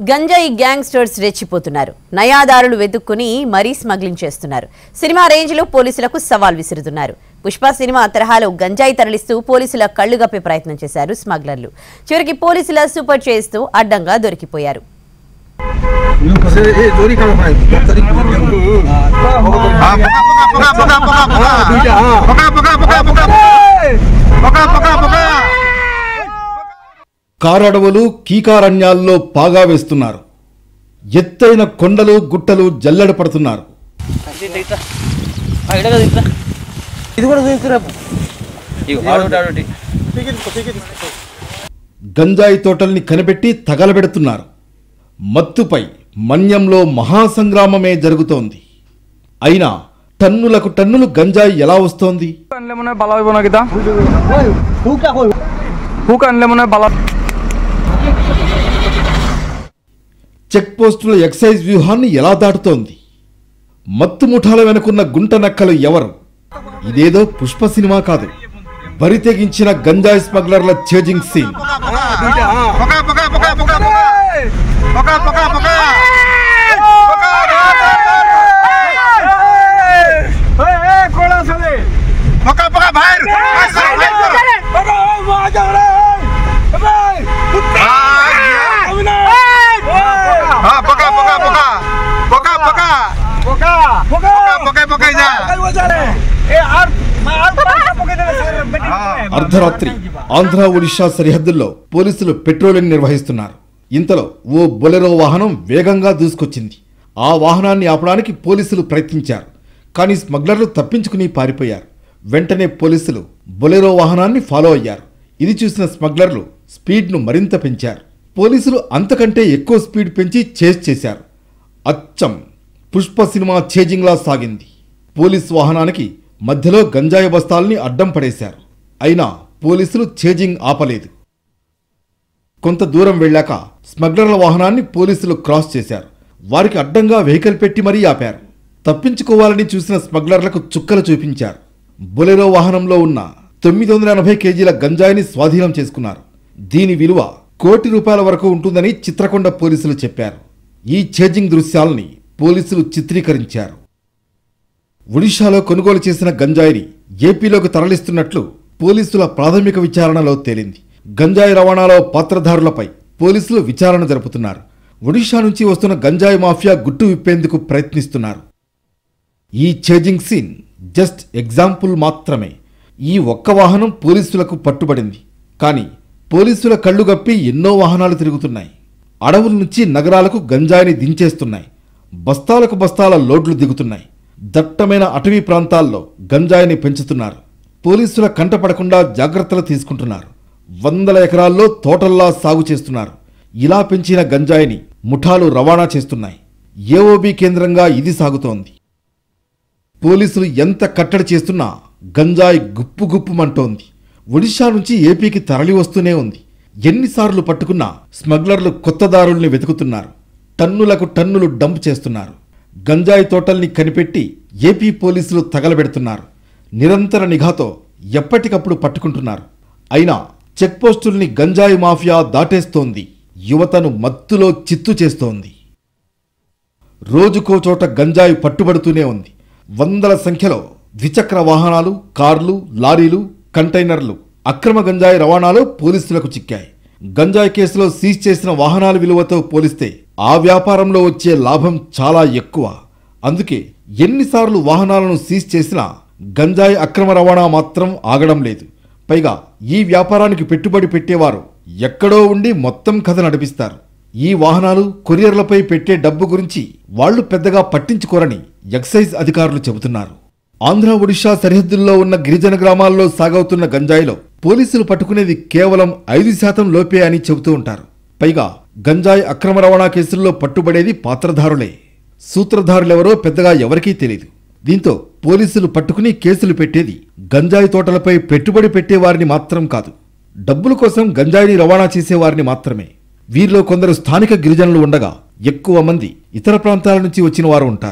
గంజాయి గ్యాంగ్స్టర్స్ రెచ్చిపోతున్నారు. నయాదారులు వెతుక్కుని మరీ స్మగ్లింగ్ చేస్తున్నారు. సినిమా రేంజ్లో పోలీసులకు సవాల్ విసురుతున్నారు. పుష్ప సినిమా తరహాలో గంజాయి తరలిస్తూ పోలీసుల కళ్ళుగప్పే ప్రయత్నం చేశారు స్మగ్లర్లు. చివరికి పోలీసుల సూపర్ చేస్తూ అడ్డంగా దొరికిపోయారు. Se, eh, Dori కారడవులు కీకారణ్యాల్లో పాగా వేస్తున్నారు. ఎత్తైన కొండలు గుట్టలు జల్లెడ పడుతున్నారు. గంజాయి తోటల్ని కనిపెట్టి తగలబెడుతున్నారు. మత్తుపై మన్యంలో మహాసంగ్రామమే జరుగుతోంది. అయినా టన్నులకు టన్నులు గంజాయి ఎలా వస్తోంది? బలా పోస్టుల ఎక్సైజ్ వ్యూహాన్ని ఎలా దాటుతోంది మత్తు ముఠాల వెనుకున్న గుంట నక్కలు ఎవరు ఇదేదో పుష్ప సినిమా కాదు బరి తెగించిన గంజాయి స్మగ్లర్ల chasing scene Buka, buka, buka, buka, buka. Buka, buka, buka. Buka, అర్ధరాత్రి ఆంధ్ర ఒడిషా సరిహద్దుల్లో పోలీసులు పెట్రోలింగ్ నిర్వహిస్తున్నారు ఇంతలో ఓ బొలెరో వాహనం వేగంగా దూసుకొచ్చింది. ఆ వాహనాన్ని ఆపడానికి పోలీసులు ప్రయత్నించారు. కానీ స్మగ్లర్లు తప్పించుకుని పారిపోయారు. వెంటనే పోలీసులు బొలెరో వాహనాన్ని ఫాలో అయ్యారు. ఇది చూసిన స్మగ్లర్లు స్పీడ్ను మరింత పెంచారు. పోలీసులు అంతకంటే ఎక్కువ స్పీడ్ పెంచి చేజ్ చేశారు. అచ్చం! పుష్ప సినిమా చేజింగ్లా సాగింది. పోలీస్ వాహనానికి మధ్యలో గంజాయి బస్తాల్ని అడ్డం పడేశారు. అయినా పోలీసులు చేజింగ్ ఆపలేదు. కొంత దూరం వెళ్ళాక స్మగ్లర్ల వాహనాన్ని పోలీసులు క్రాస్ చేశారు. వారికి అడ్డంగా వెహికల్ పెట్టి మరీ ఆపారు. తప్పించుకోవాలని చూసిన స్మగ్లర్లకు చుక్కలు చూపించారు. బొలెరో వాహనంలో ఉన్న తొమ్మిది వందల ఎనభై కేజీల గంజాయిని స్వాధీనం చేసుకున్నారు. దీని విలువ కోటి రూపాయల వరకు ఉంటుందని చిత్రకొండ పోలీసులు చెప్పారు. ఈ ఛేజింగ్ దృశ్యాలని పోలీసులు చిత్రీకరించారు. ఒడిషాలో కొనుగోలు చేసిన గంజాయిని ఏపీలోకి తరలిస్తున్నట్లు పోలీసుల ప్రాథమిక విచారణలో తేలింది. గంజాయి రవాణాలో పాత్రధారులపై పోలీసులు విచారణ జరుపుతున్నారు. ఒడిషా నుంచి వస్తున్న గంజాయి మాఫియా గుట్టు విప్పేందుకు ప్రయత్నిస్తున్నారు. ఈ చేజింగ్ సీన్ జస్ట్ ఎగ్జాంపుల్ మాత్రమే. ఈ ఒక్క వాహనం పోలీసులకు పట్టుబడింది. కానీ పోలీసుల కళ్ళు గప్పి ఎన్నో వాహనాలు తిరుగుతున్నాయి. అడవుల నుంచి నగరాలకు గంజాయిని దించేస్తున్నాయి. బస్తాలకు బస్తాల లోడ్లు దిగుతున్నాయి. దట్టమైన అటవీ ప్రాంతాల్లో గంజాయిని పెంచుతున్నారు. పోలీసుల కంటపడకుండా జాగ్రత్తలు తీసుకుంటున్నారు. వందల ఎకరాల్లో తోటల్లా సాగు చేస్తున్నారు. ఇలా పెంచిన గంజాయిని ముఠాలు రవాణా చేస్తున్నాయి. ఏఓబి కేంద్రంగా ఇది సాగుతోంది. పోలీసులు ఎంత కట్టడి చేస్తున్నా గంజాయి గుప్పు గుప్పుమంటోంది. ఒడిశా నుంచి ఏపీకి తరలి వస్తూనే ఉంది. ఎన్నిసార్లు పట్టుకున్నా స్మగ్లర్లు కొత్త దారుల్ని వెతుకుతున్నారు. టన్నులకు టన్నులు డంప్ చేస్తున్నారు. గంజాయి తోటల్ని కనిపెట్టి ఏపీ పోలీసులు తగలబెడుతున్నారు. నిరంతర నిఘాతో ఎప్పటికప్పుడు పట్టుకుంటున్నారు. అయినా చెక్పోస్టుల్ని గంజాయి మాఫియా దాటేస్తోంది. యువతను మత్తులో చిత్తు చేస్తోంది. రోజుకో చోట గంజాయి పట్టుబడుతూనే ఉంది. వందల సంఖ్యలో ద్విచక్ర వాహనాలు కార్లు లారీలు కంటైనర్లు అక్రమ గంజాయి రవాణాలో పోలీసులకు చిక్కాయి. గంజాయి కేసులో సీజ్ చేసిన వాహనాల విలువతో పోలిస్తే ఆ వ్యాపారంలో వచ్చే లాభం చాలా ఎక్కువ. అందుకే ఎన్నిసార్లు వాహనాలను సీజ్ చేసినా గంజాయి అక్రమ రవాణా మాత్రం ఆగడం లేదు. పైగా ఈ వ్యాపారానికి పెట్టుబడి పెట్టేవారు ఎక్కడో ఉండి మొత్తం కథ నడిపిస్తారు. ఈ వాహనాలు కొరియర్లపై పెట్టే డబ్బు గురించి వాళ్ళు పెద్దగా పట్టించుకోరని ఎక్సైజ్ అధికారులు చెబుతున్నారు. ఆంధ్ర ఒడిషా సరిహద్దుల్లో ఉన్న గిరిజన గ్రామాల్లో సాగవుతున్న గంజాయిలో పోలీసులు పట్టుకునేది కేవలం ఐదు శాతం లోపే అని చెబుతూ ఉంటారు. పైగా గంజాయి అక్రమ రవాణా కేసుల్లో పట్టుబడేది పాత్రధారులే. సూత్రధారులెవరో పెద్దగా ఎవరికీ తెలియదు దీంతో పోలీసులు పట్టుకుని కేసులు పెట్టేది గంజాయి తోటలపై పెట్టుబడి పెట్టేవారిని మాత్రం కాదు. డబ్బుల కోసం గంజాయిని రవాణా చేసేవారిని మాత్రమే. వీరిలో కొందరు స్థానిక గిరిజనులు ఉండగా ఎక్కువ మంది ఇతర ప్రాంతాల నుంచి వచ్చిన వారు ఉంటారు.